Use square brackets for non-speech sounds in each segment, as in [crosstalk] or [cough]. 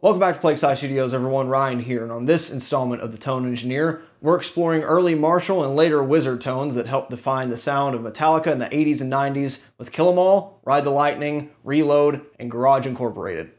Welcome back to Plague Scythe Studios, everyone. Ryan here, and on this installment of The Tone Engineer, we're exploring early Marshall and later Wizard tones that helped define the sound of Metallica in the 80s and 90s with Kill 'Em All, Ride the Lightning, Reload, and Garage Incorporated.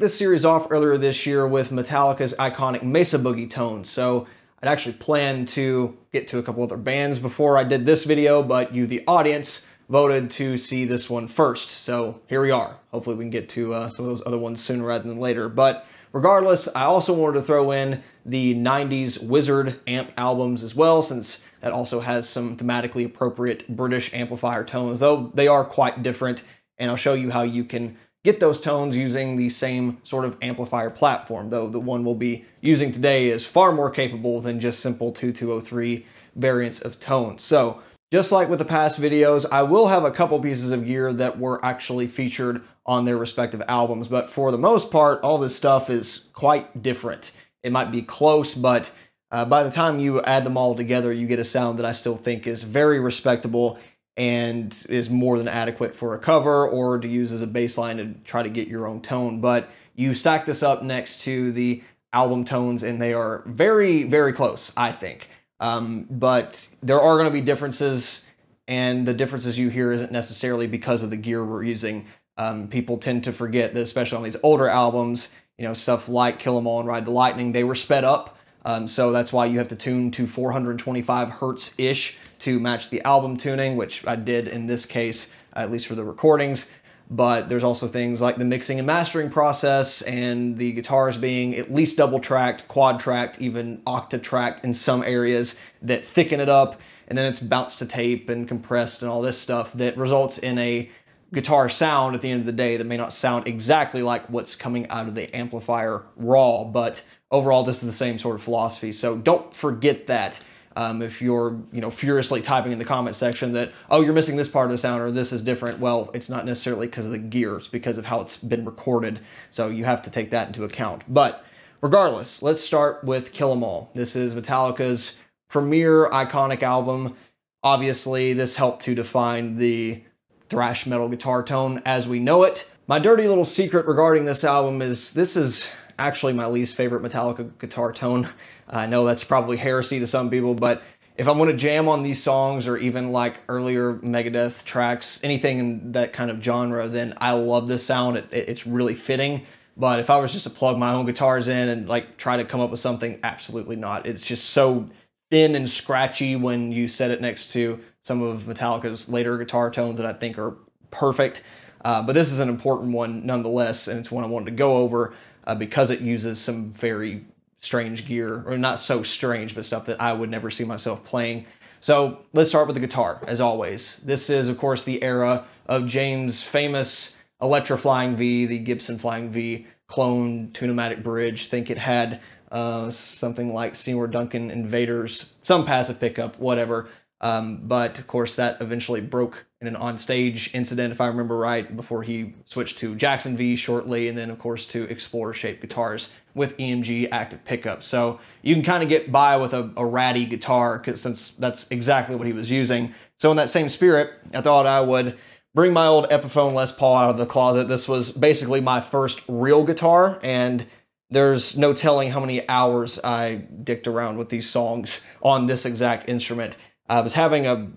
This series off earlier this year with Metallica's iconic Mesa Boogie tones, so I'd actually planned to get to a couple other bands before I did this video, but you, the audience, voted to see this one first. So here we are. Hopefully we can get to uh, some of those other ones sooner rather than later. But regardless, I also wanted to throw in the 90s Wizard amp albums as well, since that also has some thematically appropriate British amplifier tones, though they are quite different. And I'll show you how you can get those tones using the same sort of amplifier platform, though the one we'll be using today is far more capable than just simple 2203 variants of tones. So just like with the past videos, I will have a couple pieces of gear that were actually featured on their respective albums, but for the most part, all this stuff is quite different. It might be close, but uh, by the time you add them all together, you get a sound that I still think is very respectable and is more than adequate for a cover or to use as a baseline to try to get your own tone. But you stack this up next to the album tones and they are very, very close, I think. Um, but there are going to be differences, and the differences you hear isn't necessarily because of the gear we're using. Um, people tend to forget that, especially on these older albums, you know, stuff like Kill 'Em All and Ride the Lightning, they were sped up. Um, so that's why you have to tune to 425 hertz ish to match the album tuning, which I did in this case, at least for the recordings. But there's also things like the mixing and mastering process and the guitars being at least double tracked, quad tracked, even octa tracked in some areas that thicken it up. And then it's bounced to tape and compressed and all this stuff that results in a guitar sound at the end of the day that may not sound exactly like what's coming out of the amplifier raw, but overall this is the same sort of philosophy. So don't forget that um, if you're, you know, furiously typing in the comment section that, oh, you're missing this part of the sound or this is different, well, it's not necessarily because of the gear, it's because of how it's been recorded. So you have to take that into account. But regardless, let's start with Kill 'Em All. This is Metallica's premier iconic album. Obviously, this helped to define the thrash metal guitar tone as we know it. My dirty little secret regarding this album is this is actually my least favorite Metallica guitar tone. I know that's probably heresy to some people, but if I want to jam on these songs or even like earlier Megadeth tracks, anything in that kind of genre, then I love this sound. It, it's really fitting. But if I was just to plug my own guitars in and like try to come up with something, absolutely not. It's just so thin and scratchy when you set it next to some of Metallica's later guitar tones that I think are perfect. Uh, but this is an important one nonetheless, and it's one I wanted to go over uh, because it uses some very strange gear, or not so strange, but stuff that I would never see myself playing. So let's start with the guitar, as always. This is, of course, the era of James' famous Electra Flying V, the Gibson Flying V clone Tune-o-matic bridge. think it had uh, something like Seymour Duncan Invaders, some passive pickup, whatever. Um, but of course, that eventually broke in an on-stage incident, if I remember right, before he switched to Jackson V shortly, and then of course to Explorer-shaped guitars with EMG active pickup. So you can kind of get by with a, a ratty guitar, since that's exactly what he was using. So in that same spirit, I thought I would bring my old Epiphone Les Paul out of the closet. This was basically my first real guitar, and there's no telling how many hours I dicked around with these songs on this exact instrument. I was having a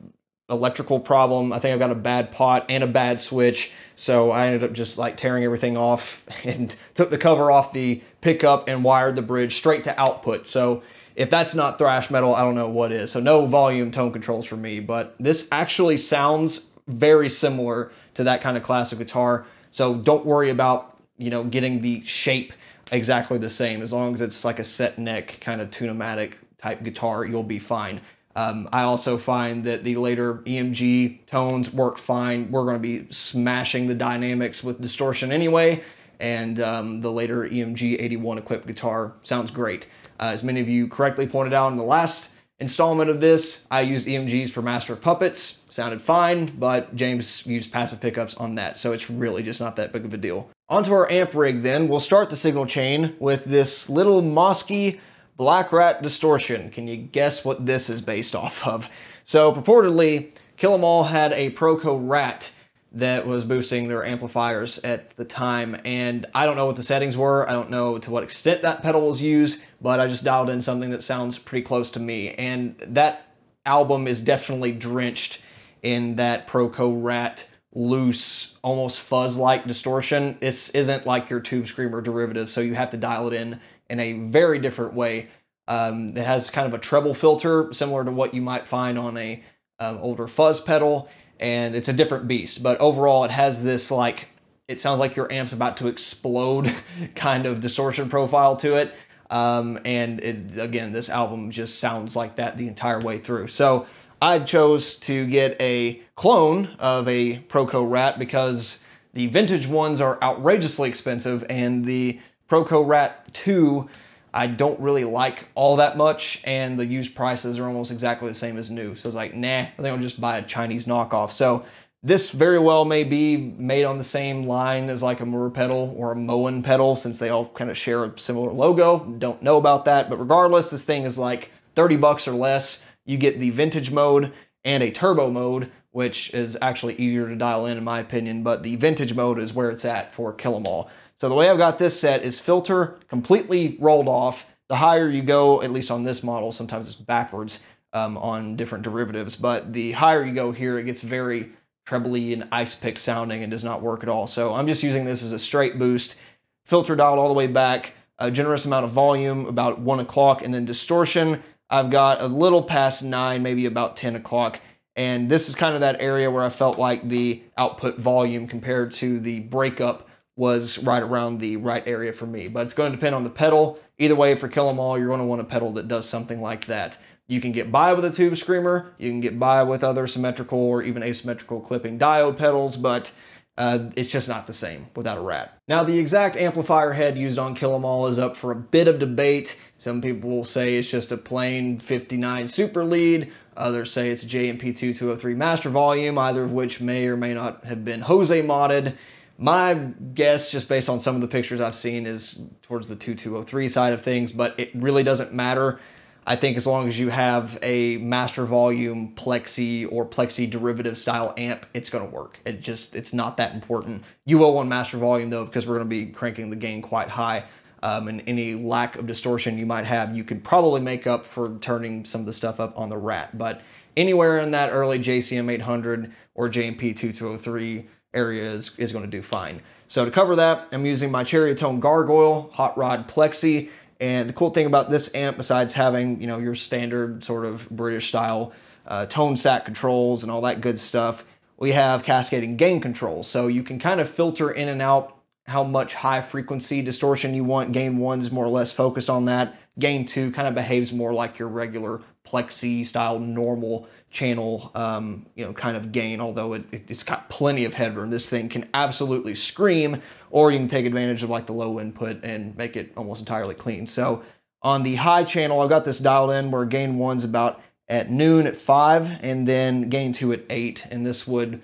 electrical problem. I think I've got a bad pot and a bad switch. So I ended up just like tearing everything off [laughs] and took the cover off the pickup and wired the bridge straight to output. So if that's not thrash metal, I don't know what is. So no volume tone controls for me, but this actually sounds very similar to that kind of classic guitar. So don't worry about, you know, getting the shape exactly the same. As long as it's like a set neck kind of tune-o-matic type guitar, you'll be fine. Um, I also find that the later EMG tones work fine. We're going to be smashing the dynamics with distortion anyway, and um, the later EMG 81 equipped guitar sounds great. Uh, as many of you correctly pointed out in the last installment of this, I used EMGs for Master of Puppets. Sounded fine, but James used passive pickups on that, so it's really just not that big of a deal. Onto our amp rig then, we'll start the signal chain with this little Mosky Black Rat Distortion. Can you guess what this is based off of? So purportedly, Kill 'Em All had a Proco Rat that was boosting their amplifiers at the time. And I don't know what the settings were. I don't know to what extent that pedal was used, but I just dialed in something that sounds pretty close to me. And that album is definitely drenched in that Proco Rat loose, almost fuzz-like distortion. This isn't like your Tube Screamer derivative, so you have to dial it in in a very different way. Um, it has kind of a treble filter, similar to what you might find on a um, older fuzz pedal and it's a different beast. But overall, it has this like it sounds like your amp's about to explode [laughs] kind of distortion profile to it. Um, and it, again, this album just sounds like that the entire way through. So I chose to get a clone of a Proco Rat because the vintage ones are outrageously expensive, and the Proco Rat 2 I don't really like all that much, and the used prices are almost exactly the same as new. So it's like, nah, I think I'll just buy a Chinese knockoff. So this very well may be made on the same line as like a Mooer pedal or a Moen pedal since they all kind of share a similar logo. Don't know about that, but regardless, this thing is like 30 bucks or less. You get the vintage mode and a turbo mode, which is actually easier to dial in in my opinion, but the vintage mode is where it's at for Kill 'Em All. So the way I've got this set is filter completely rolled off. The higher you go, at least on this model, sometimes it's backwards um, on different derivatives, but the higher you go here, it gets very trebly and ice pick sounding and does not work at all. So I'm just using this as a straight boost, filter dialed all the way back, a generous amount of volume, about one o'clock, and then distortion. I've got a little past nine, maybe about 10 o'clock. And this is kind of that area where I felt like the output volume compared to the breakup was right around the right area for me. But it's going to depend on the pedal. Either way, for Kill 'Em All, you're going to want a pedal that does something like that. You can get by with a Tube Screamer, you can get by with other symmetrical or even asymmetrical clipping diode pedals, but uh, it's just not the same without a rat. Now, the exact amplifier head used on Kill 'Em All is up for a bit of debate. Some people will say it's just a plain 59 super lead. Others say it's a JMP 2203 master volume, either of which may or may not have been Jose modded. My guess, just based on some of the pictures I've seen, is towards the 2203 side of things, but it really doesn't matter. I think as long as you have a master volume plexi or plexi derivative style amp, it's going to work. It just it's not that important. You will want master volume though because we're going to be cranking the gain quite high. Um, and any lack of distortion you might have, you could probably make up for turning some of the stuff up on the rat. But anywhere in that early JCM 800 or JMP 2203 area is, is going to do fine. So to cover that, I'm using my Cherrytone Gargoyle Hot Rod Plexi. And the cool thing about this amp, besides having, you know, your standard sort of British style uh, tone stack controls and all that good stuff, we have cascading gain controls. So you can kind of filter in and out how much high frequency distortion you want. Gain 1 is more or less focused on that. Gain 2 kind of behaves more like your regular plexi style normal channel, um, you know, kind of gain, although it, it's got plenty of headroom. This thing can absolutely scream, or you can take advantage of like the low input and make it almost entirely clean. So on the high channel, I've got this dialed in where gain one's about at noon at five, and then gain two at eight, and this would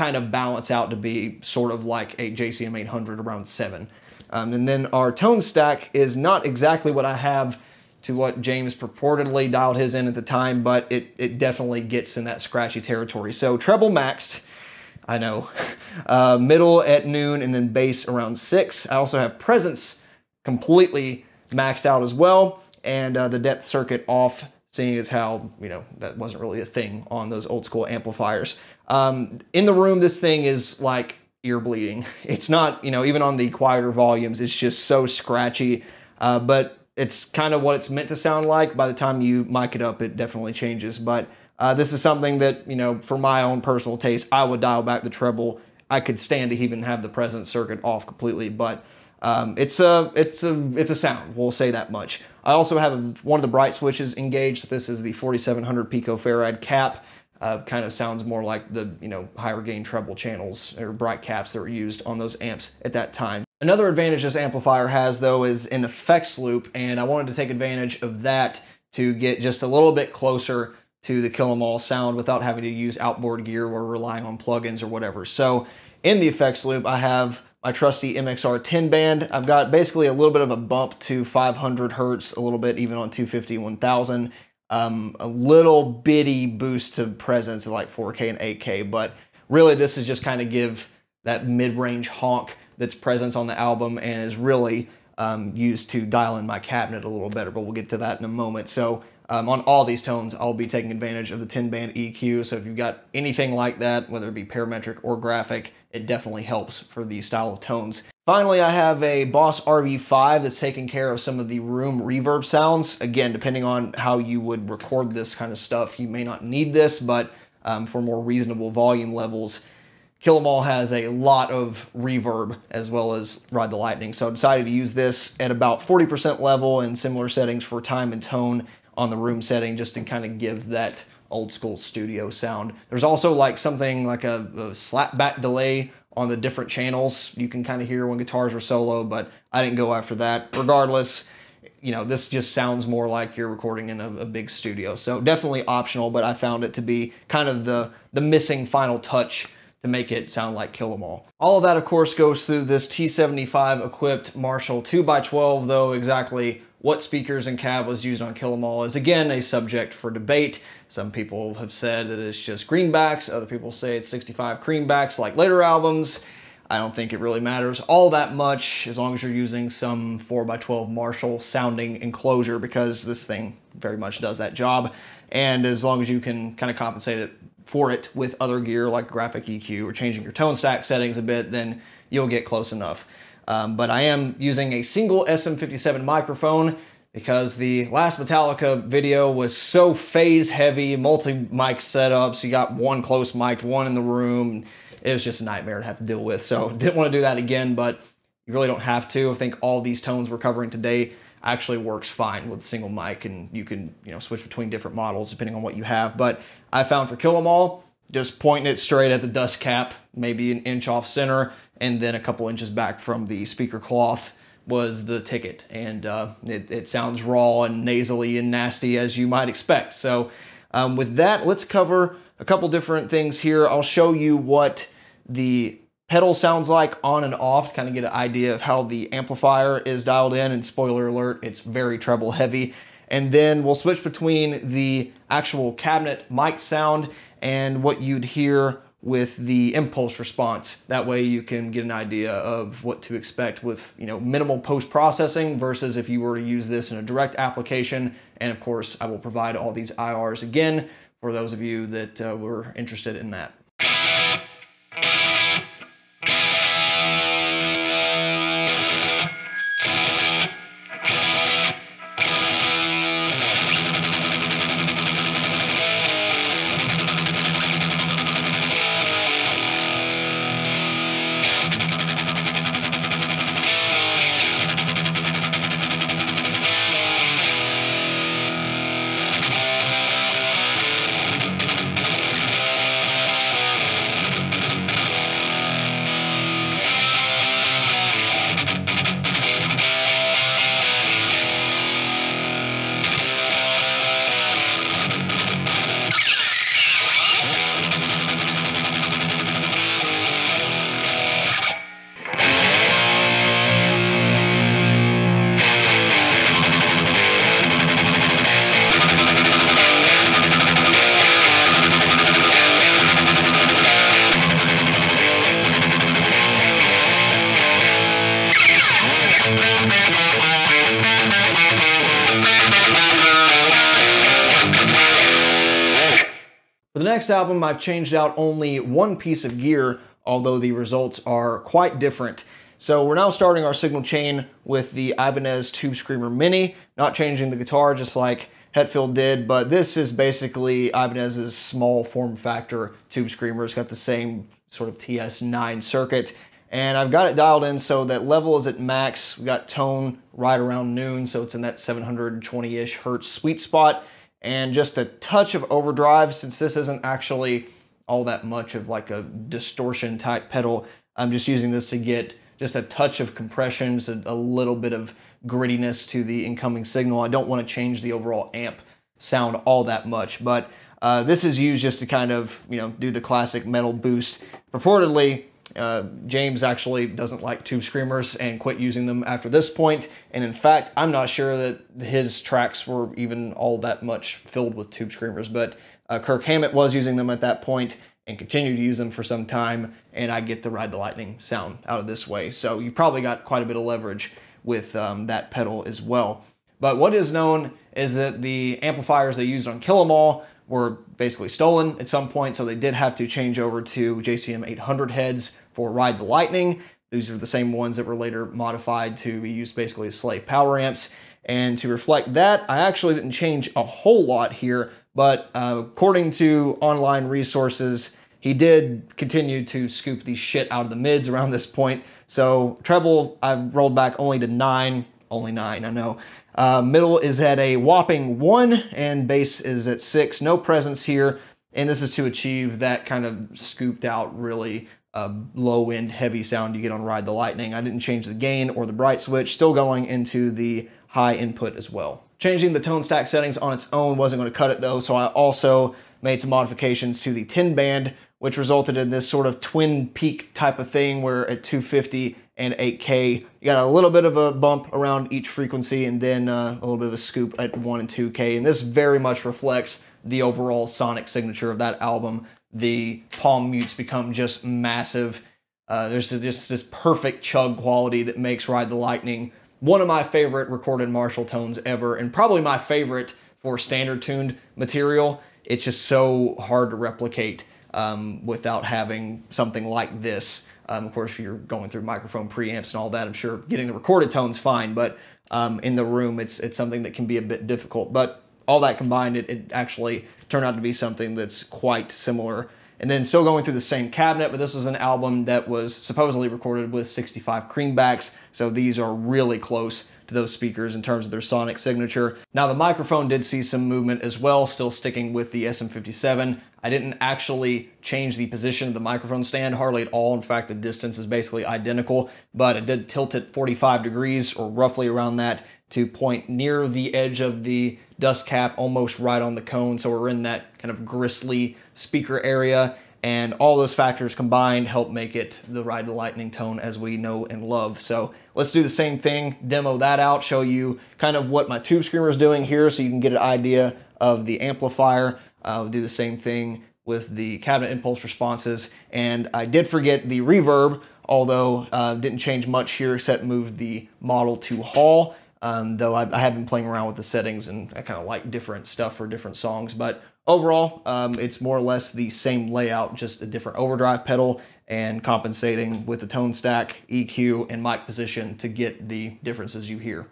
kind of balance out to be sort of like a JCM 800 around seven. Um, and then our tone stack is not exactly what I have to what James purportedly dialed his in at the time, but it, it definitely gets in that scratchy territory. So treble maxed, I know, [laughs] uh, middle at noon, and then bass around six. I also have presence completely maxed out as well, and uh, the depth circuit off, seeing as how, you know, that wasn't really a thing on those old school amplifiers. Um, in the room, this thing is like ear bleeding. [laughs] It's not, you know, even on the quieter volumes, it's just so scratchy. Uh, but it's kind of what it's meant to sound like. By the time you mic it up, it definitely changes. But uh, this is something that, you know, for my own personal taste, I would dial back the treble. I could stand to even have the present circuit off completely, but um, it's a it's a it's a sound. We'll say that much. I also have one of the bright switches engaged. This is the 4700 picofarad cap uh, kind of sounds more like the you know higher gain treble channels or bright caps that were used on those amps at that time. Another advantage this amplifier has though is an effects loop and I wanted to take advantage of that to get just a little bit closer to the Kill 'Em All sound without having to use outboard gear or relying on plugins or whatever. So in the effects loop I have my trusty MXR 10 band. I've got basically a little bit of a bump to 500 hertz, a little bit even on 250, 1000 um, a little bitty boost to presence of like 4K and 8K, but really this is just kind of give that mid-range honk that's presence on the album and is really um, used to dial in my cabinet a little better, but we'll get to that in a moment. So um, on all these tones, I'll be taking advantage of the 10-band EQ, so if you've got anything like that, whether it be parametric or graphic, it definitely helps for these style of tones. Finally, I have a Boss RV5 that's taking care of some of the room reverb sounds. Again, depending on how you would record this kind of stuff, you may not need this, but um, for more reasonable volume levels, Kill 'Em All has a lot of reverb as well as Ride the Lightning. So I decided to use this at about 40% level and similar settings for time and tone on the room setting just to kind of give that old school studio sound. There's also like something like a, a slapback delay on the different channels. You can kind of hear when guitars are solo, but I didn't go after that. Regardless, you know, this just sounds more like you're recording in a, a, big studio. So definitely optional, but I found it to be kind of the, the missing final touch to make it sound like Kill 'Em All. All of that, of course, goes through this T75 equipped Marshall 2x12, though exactly what speakers and cab was used on Kill 'Em All is again a subject for debate. Some people have said that it's just greenbacks, other people say it's 65 creambacks like later albums. I don't think it really matters all that much as long as you're using some 4x12 Marshall sounding enclosure because this thing very much does that job. And as long as you can kind of compensate it for it with other gear like graphic EQ or changing your tone stack settings a bit, then you'll get close enough. Um, but I am using a single SM57 microphone because the last Metallica video was so phase heavy, multi-mic setups. You got one close mic, one in the room. It was just a nightmare to have to deal with. So [laughs] didn't want to do that again, but you really don't have to. I think all these tones we're covering today actually works fine with a single mic and you can, you know, switch between different models depending on what you have. But I found for Kill 'Em All, just pointing it straight at the dust cap, maybe an inch off center, and then a couple inches back from the speaker cloth was the ticket. And uh, it, it, sounds raw and nasally and nasty as you might expect. So um, with that, let's cover a couple different things here. I'll show you what the pedal sounds like on and off, kind of get an idea of how the amplifier is dialed in. And spoiler alert, it's very treble heavy. And then we'll switch between the actual cabinet mic sound and what you'd hear with the impulse response. That way you can get an idea of what to expect with you know minimal post-processing versus if you were to use this in a direct application. And of course, I will provide all these IRs again for those of you that uh, were interested in that. Next album, I've changed out only one piece of gear, although the results are quite different. So we're now starting our signal chain with the Ibanez Tube Screamer Mini, not changing the guitar just like Hetfield did, but this is basically Ibanez's small form factor tube screamer. It's got the same sort of TS9 circuit. And I've got it dialed in so that level is at max. We got tone right around noon, so it's in that 720-ish hertz sweet spot. And just a touch of overdrive, since this isn't actually all that much of like a distortion type pedal. I'm just using this to get just a touch of compression, just a, a little bit of grittiness to the incoming signal. I don't want to change the overall amp sound all that much, but uh, this is used just to kind of, you know, do the classic metal boost. Purportedly, uh, James actually doesn't like tube screamers and quit using them after this point. And in fact, I'm not sure that his tracks were even all that much filled with tube screamers, but uh, Kirk Hammett was using them at that point and continue to use them for some time. And I get the Ride the Lightning sound out of this way. So you probably got quite a bit of leverage with um, that pedal as well. But what is known is that the amplifiers they used on Kill 'Em All were basically stolen at some point, so they did have to change over to JCM 800 heads for Ride the Lightning. These are the same ones that were later modified to be used basically as slave power amps. And to reflect that, I actually didn't change a whole lot here, but uh, according to online resources, he did continue to scoop the shit out of the mids around this point. So treble, I've rolled back only to nine, only nine, I know. Uh, middle is at a whopping one, and bass is at six. No presence here, and this is to achieve that kind of scooped out, really uh, low end, heavy sound you get on Ride the Lightning. I didn't change the gain or the bright switch, still going into the high input as well. Changing the tone stack settings on its own wasn't going to cut it though, so I also made some modifications to the 10 band, which resulted in this sort of twin peak type of thing where at 250 and 8K, you got a little bit of a bump around each frequency and then uh, a little bit of a scoop at 1 and 2K. And this very much reflects the overall sonic signature of that album. The palm mutes become just massive. Uh, there's just this perfect chug quality that makes Ride the Lightning one of my favorite recorded Marshall tones ever, and probably my favorite for standard tuned material. It's just so hard to replicate um, without having something like this. Um, of course, if you're going through microphone preamps and all that, I'm sure getting the recorded tones fine, but um, in the room, it's it's something that can be a bit difficult. But all that combined, it, it actually turned out to be something that's quite similar. And then still going through the same cabinet, but this was an album that was supposedly recorded with 65 creambacks, so these are really close to those speakers in terms of their sonic signature. Now the microphone did see some movement as well, still sticking with the SM57. I didn't actually change the position of the microphone stand hardly at all. In fact, the distance is basically identical, but I did tilt it 45 degrees or roughly around that to point near the edge of the dust cap, almost right on the cone. So we're in that kind of gristly speaker area. And all those factors combined help make it the Ride the Lightning tone as we know and love. So let's do the same thing, demo that out, show you kind of what my tube screamer is doing here so you can get an idea of the amplifier. I'll do the same thing with the cabinet impulse responses. And I did forget the reverb, although uh, didn't change much here except move the model to Hall. Um, though I, I, have been playing around with the settings and I kind of like different stuff for different songs. But overall, um, it's more or less the same layout, just a different overdrive pedal and compensating with the tone stack, EQ, and mic position to get the differences you hear.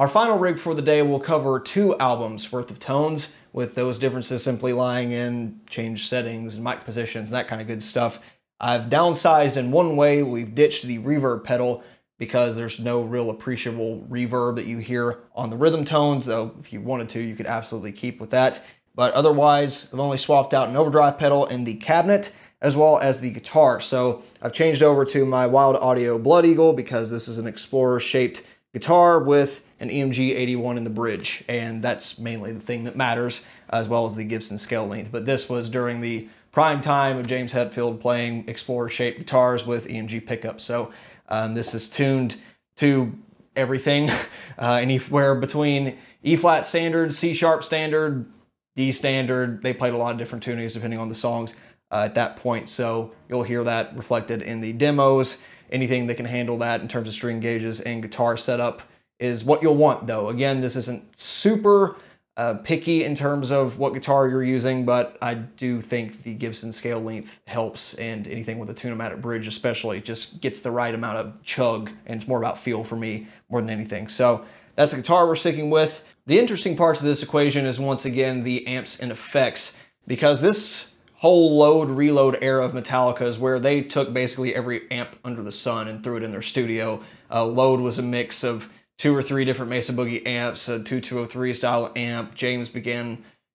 Our final rig for the day will cover two albums worth of tones, with those differences simply lying in change settings and mic positions and that kind of good stuff. I've downsized in one way, we've ditched the reverb pedal because there's no real appreciable reverb that you hear on the rhythm tones, though if you wanted to, you could absolutely keep with that. But otherwise, I've only swapped out an overdrive pedal in the cabinet as well as the guitar. So I've changed over to my Wylde Audio Blood Eagle because this is an Explorer shaped guitar with an EMG 81 in the bridge. And that's mainly the thing that matters as well as the Gibson scale length. But this was during the prime time of James Hetfield playing Explorer shaped guitars with EMG pickups. So um, this is tuned to everything, [laughs] uh, anywhere between E flat standard, C sharp standard, D standard. They played a lot of different tunings depending on the songs uh, at that point. So you'll hear that reflected in the demos. Anything that can handle that in terms of string gauges and guitar setup is what you'll want though. Again, this isn't super uh, picky in terms of what guitar you're using, but I do think the Gibson scale length helps and anything with a Tune-o-matic bridge especially just gets the right amount of chug and it's more about feel for me more than anything. So that's the guitar we're sticking with. The interesting parts of this equation is once again the amps and effects because this whole load reload era of Metallica is where they took basically every amp under the sun and threw it in their studio. Uh, load was a mix of two or three different Mesa Boogie amps, a 2203 style amp. James began,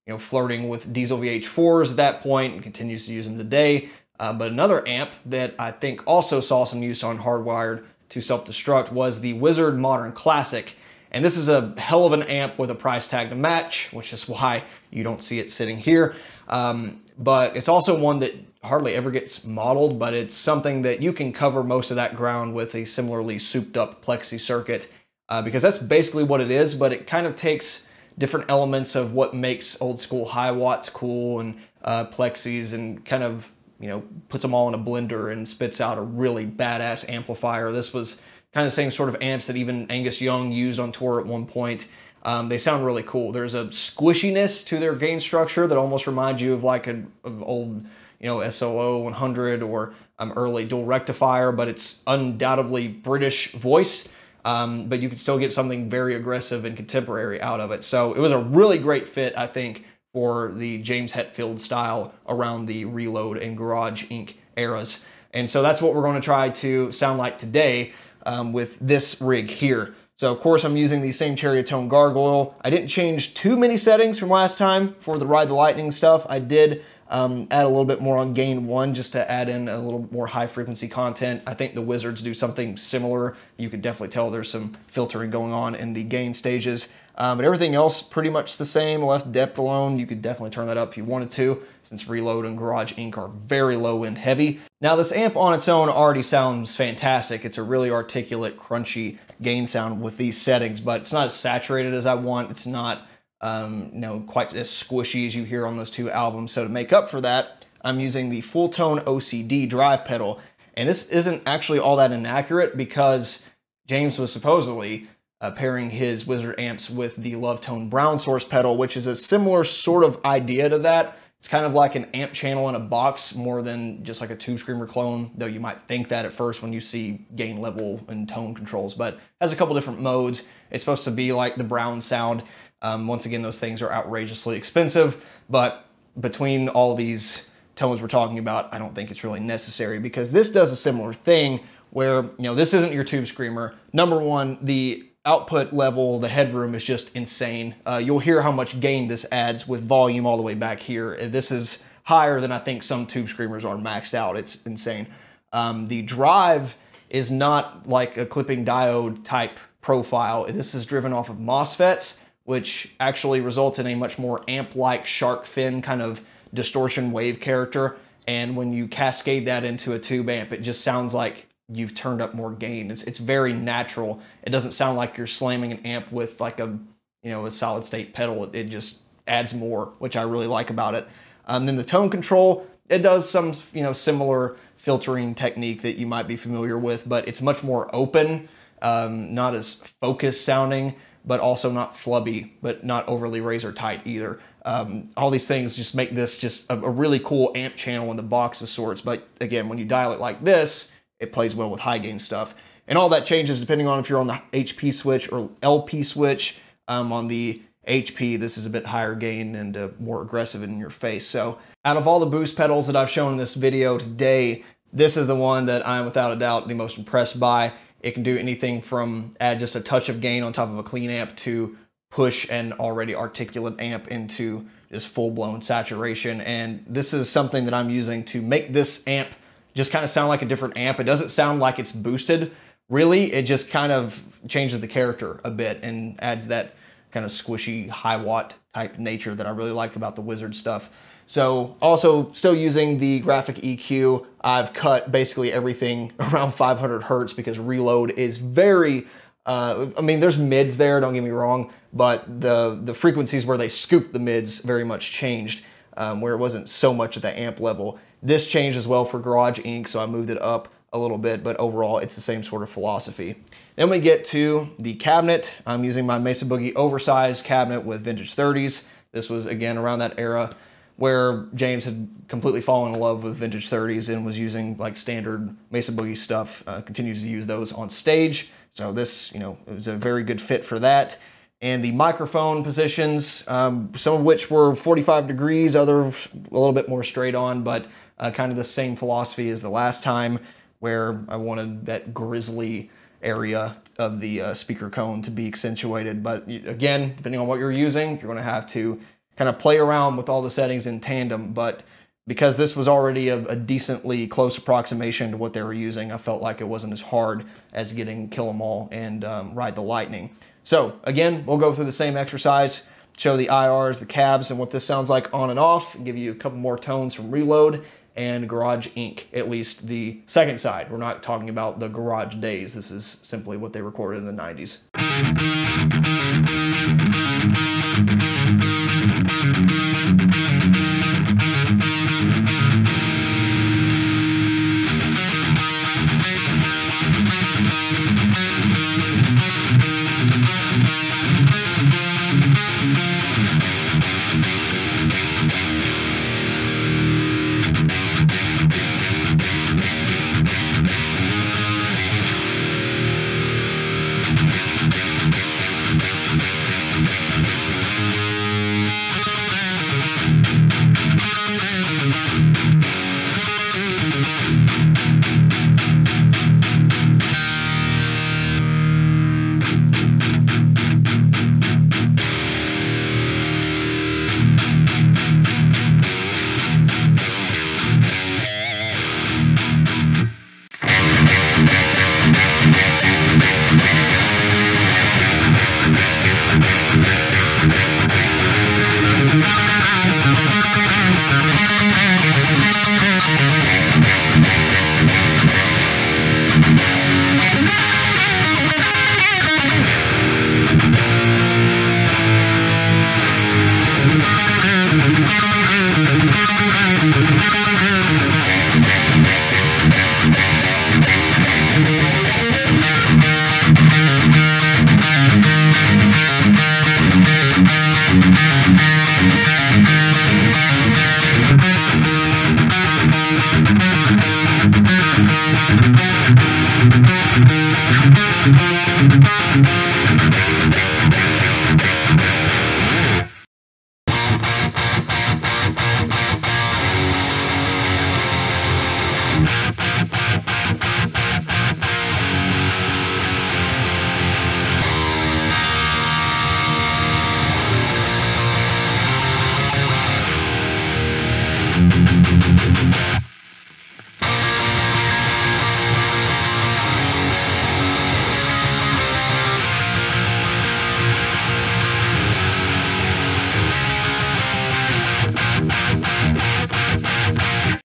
you know, flirting with Diezel VH4s at that point and continues to use them today. Uh, but another amp that I think also saw some use on Hardwired to Self-Destruct was the Wizard Modern Classic. And this is a hell of an amp with a price tag to match, which is [laughs] why you don't see it sitting here. Um, but it's also one that hardly ever gets modeled, but it's something that you can cover most of that ground with a similarly souped up plexi circuit uh, because that's basically what it is, but it kind of takes different elements of what makes old school high Hiwatts cool and uh, plexis and kind of, you know, puts them all in a blender and spits out a really badass amplifier. This was kind of same sort of amps that even Angus Young used on tour at one point. Um, they sound really cool. There's a squishiness to their gain structure that almost reminds you of like an old, you know, SLO 100 or um, early dual rectifier, but it's undoubtedly British voice um, but you could still get something very aggressive and contemporary out of it. So it was a really great fit, I think, for the James Hetfield style around the Reload and Garage Inc. eras. And so that's what we're going to try to sound like today um, with this rig here. So of course I'm using the same Tone Gargoyle. I didn't change too many settings from last time for the Ride the Lightning stuff. I did um, add a little bit more on gain one just to add in a little more high frequency content. I think the Wizards do something similar. You could definitely tell there's some filtering going on in the gain stages. Um, but everything else pretty much the same. Left depth alone, you could definitely turn that up if you wanted to, since Reload and Garage Inc. are very low end heavy. Now this amp on its own already sounds fantastic. It's a really articulate, crunchy gain sound with these settings, but it's not as saturated as I want. It's not um, you know, quite as squishy as you hear on those two albums. So to make up for that, I'm using the Fulltone OCD drive pedal. And this isn't actually all that inaccurate because James was supposedly uh, pairing his Wizard amps with the Lovetone Brown Source pedal, which is a similar sort of idea to that. It's kind of like an amp channel in a box more than just like a Tube Screamer clone, though you might think that at first when you see gain level and tone controls, but has a couple different modes. It's supposed to be like the Brown sound. Um, once again, those things are outrageously expensive, but between all these tones we're talking about, I don't think it's really necessary because this does a similar thing where, you know, this isn't your tube screamer. Number one, the output level, the headroom is just insane. Uh, you'll hear how much gain this adds with volume all the way back here. This is higher than I think some tube screamers are maxed out. It's insane. Um, the drive is not like a clipping diode type profile. This is driven off of MOSFETs which actually results in a much more amp-like shark fin kind of distortion wave character. And when you cascade that into a tube amp, it just sounds like you've turned up more gain. It's, it's very natural. It doesn't sound like you're slamming an amp with like a, you know, a solid state pedal. It, it just adds more, which I really like about it. Um, then the tone control, it does some, you know, similar filtering technique that you might be familiar with, but it's much more open, um, not as focused sounding but also not flubby, but not overly razor tight either. Um, all these things just make this just a, a, really cool amp channel in the box of sorts. But again, when you dial it like this, it plays well with high gain stuff. And all that changes depending on if you're on the HP switch or LP switch. Um, on the HP, this is a bit higher gain and uh, more aggressive in your face. So out of all the boost pedals that I've shown in this video today, this is the one that I'm without a doubt the most impressed by. It can do anything from add just a touch of gain on top of a clean amp to push an already articulate amp into just full-blown saturation. And this is something that I'm using to make this amp just kind of sound like a different amp. It doesn't sound like it's boosted. Really, it just kind of changes the character a bit and adds that kind of squishy Hiwatt type nature that I really like about the Wizard stuff. So also still using the graphic EQ, I've cut basically everything [laughs] around 500 hertz because reload is very, uh, I mean, there's mids there, don't get me wrong, but the, the frequencies where they scoop the mids very much changed, um, where it wasn't so much at the amp level. This changed as well for Garage Inc., so I moved it up a little bit, but overall it's the same sort of philosophy. Then we get to the cabinet. I'm using my Mesa Boogie oversized cabinet with vintage 30s. This was again around that era where James had completely fallen in love with vintage 30s and was using like standard Mesa Boogie stuff, uh, continues to use those on stage. So this, you know, it was a very good fit for that. And the microphone positions, um, some of which were 45 degrees, others a little bit more straight on, but uh, kind of the same philosophy as the last time where I wanted that grizzly area of the uh, speaker cone to be accentuated. But again, depending on what you're using, you're going to have to kind of play around with all the settings in tandem. But because this was already a, a, decently close approximation to what they were using, I felt like it wasn't as hard as getting Kill 'Em All and um, Ride the Lightning. So again, we'll go through the same exercise, show the IRs, the cabs, and what this sounds like on and off, and give you a couple more tones from Reload, and Garage Inc., at least the second side. We're not talking about the Garage Days. This is simply what they recorded in the 90s.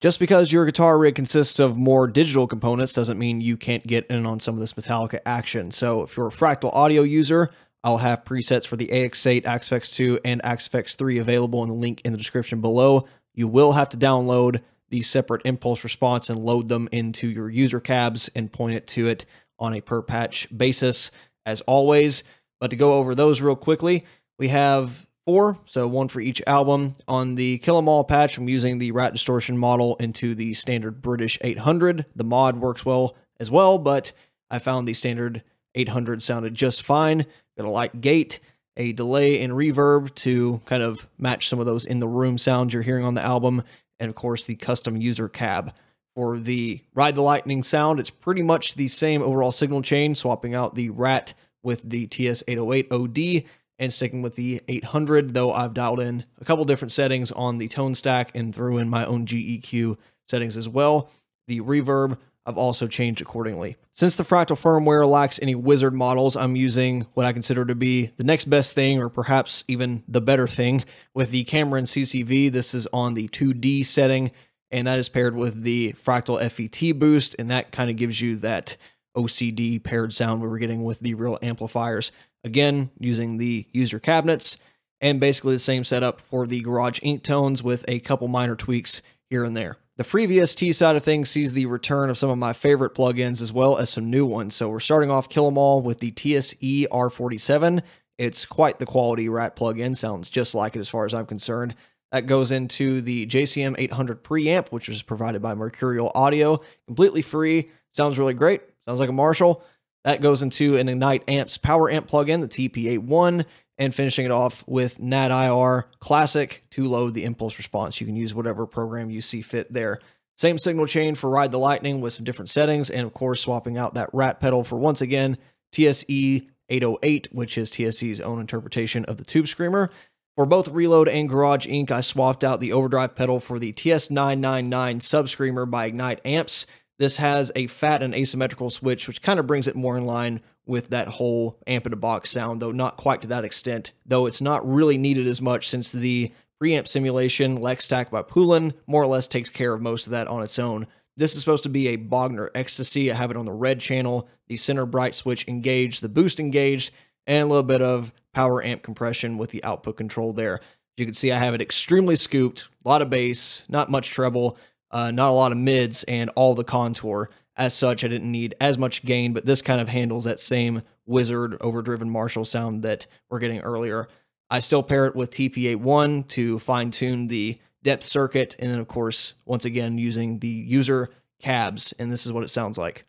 Just because your guitar rig consists of more digital components doesn't mean you can't get in on some of this Metallica action. So if you're a Fractal Audio user, I'll have presets for the AX8, Axe-Fx2, and Axe-Fx3 available in the link in the description below. You will have to download these separate impulse response and load them into your user cabs and point it to it on a per patch basis as always. But to go over those real quickly, we have four, so one for each album. On the Kill 'Em All patch, I'm using the Rat Distortion model into the standard British 800. The mod works well as well, but I found the standard 800 sounded just fine. Got a light gate, a delay and reverb to kind of match some of those in the room sounds you're hearing on the album, and of course the custom user cab. For the Ride the Lightning sound, it's pretty much the same overall signal chain, swapping out the RAT with the TS808 OD and sticking with the 800, though I've dialed in a couple different settings on the tone stack and threw in my own GEQ settings as well. The reverb, I've also changed accordingly. Since the Fractal firmware lacks any wizard models, I'm using what I consider to be the next best thing, or perhaps even the better thing, with the Cameron CCV. This is on the 2D setting, and that is paired with the Fractal FET boost, and that kind of gives you that OCD paired sound we were getting with the real amplifiers. Again, using the user cabinets, and basically the same setup for the Garage Inc. tones with a couple minor tweaks here and there. The FreeVST side of things sees the return of some of my favorite plugins as well as some new ones. So we're starting off Kill 'em All with the TSE R47. It's quite the quality rat plugin, sounds just like it as far as I'm concerned. That goes into the JCM 800 preamp, which was provided by Mercuriall Audio, completely free. Sounds really great. Sounds like a Marshall. That goes into an Ignite Amps power amp plugin, the TP81, and finishing it off with NADIR Classic to load the impulse response. You can use whatever program you see fit there. Same signal chain for Ride the Lightning with some different settings, and of course, swapping out that rat pedal for once again TSE 808, which is TSE's own interpretation of the Tube Screamer. For both Reload and Garage Inc., I swapped out the overdrive pedal for the TS999 Subscreamer by Ignite Amps. This has a fat and asymmetrical switch, which kind of brings it more in line with that whole amp in a box sound, though not quite to that extent, though it's not really needed as much since the preamp simulation, Lextac by Poulin, more or less takes care of most of that on its own. This is supposed to be a Bogner Ecstasy. I have it on the red channel, the center bright switch engaged, the boost engaged, and a little bit of power amp compression with the output control there. You can see I have it extremely scooped, a lot of bass, not much treble, uh, not a lot of mids, and all the contour. As such, I didn't need as much gain, but this kind of handles that same wizard overdriven Marshall sound that we're getting earlier. I still pair it with TP81 to fine tune the depth circuit, and then, of course, once again, using the user cabs, and this is what it sounds like.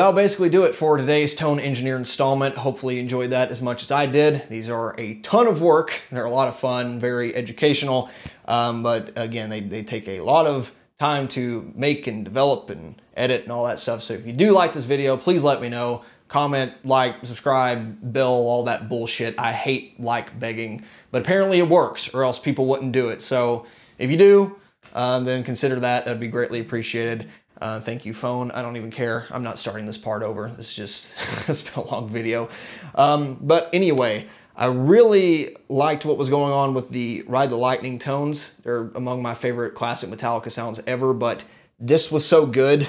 That'll basically do it for today's Tone Engineer installment. Hopefully you enjoyed that as much as I did. These are a ton of work. They're a lot of fun, very educational. Um, but again, they, they take a lot of time to make and develop and edit and all that stuff. So if you do like this video, please let me know. Comment, like, subscribe, bell, all that bullshit. I hate like begging, but apparently it works or else people wouldn't do it. So if you do, um, then consider that. That'd be greatly appreciated. Uh, thank you, phone. I don't even care. I'm not starting this part over. This is just, [laughs] it's been a long video. Um, but anyway, I really liked what was going on with the Ride the Lightning tones. They're among my favorite classic Metallica sounds ever, but this was so good.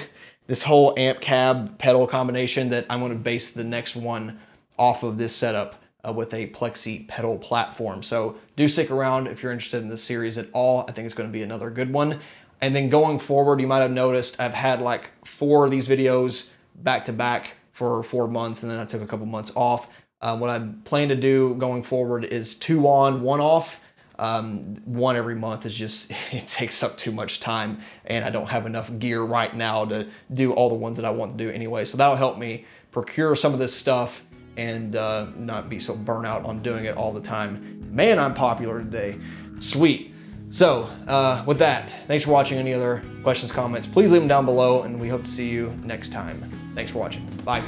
This whole amp cab pedal combination that I'm to base the next one off of this setup uh, with a Plexi pedal platform. So do stick around if you're interested in this series at all. I think it's going to be another good one. And then going forward, you might have noticed I've had like four of these videos back to back for four months, and then I took a couple months off. Uh, what I plan to do going forward is two on, one off. Um, one every month is just, [laughs] it takes up too much time, and I don't have enough gear right now to do all the ones that I want to do anyway. So that'll help me procure some of this stuff and uh, not be so burnt out on doing it all the time. Man, I'm popular today. Sweet. So, uh, with that, thanks for watching. Any other questions, comments, please leave them down below, and we hope to see you next time. Thanks for watching. Bye.